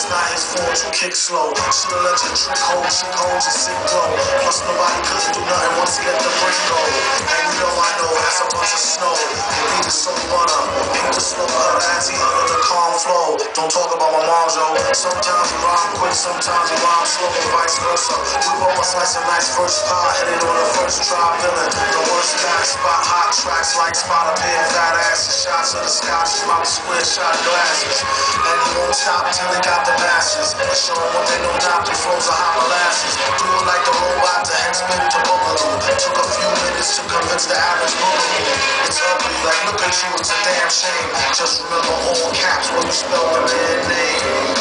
It's not his fault you kick slow. Let your trick hold, shit hold your sick glow. Plus nobody couldn't do nothing once he let the brain go. And you know I know that's a bunch of snow. You need to so butter. Pink the slow her as he under the calm flow. Don't talk about my mom, Joe. Sometimes you rhyme quick, sometimes you rhyme slow, and vice versa. We both a slice of nice first pie, headed on the first try, villain. The worst guy, spot hot tracks like spot a pair of fat asses. Shots of the scotch, mouth square shot glasses. And he won't stop till he got the masses. I show him what they know not, the flows of hot molasses. Do it like the robot, the head spin to boogaloo. Took a few minutes to convince the average boogaloo. It's ugly, like look at you, it's a damn shame. Just remember all caps when you spell the man name.